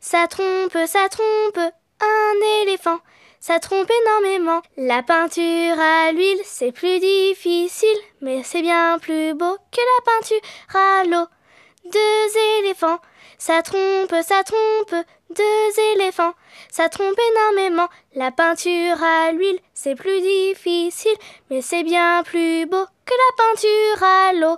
ça trompe, ça trompe, un éléphant. Ça trompe énormément. La peinture à l'huile, c'est plus difficile, mais c'est bien plus beau que la peinture à l'eau. Deux éléphants, ça trompe, ça trompe, deux éléphants, ça trompe énormément. La peinture à l'huile, c'est plus difficile, mais c'est bien plus beau que la peinture à l'eau.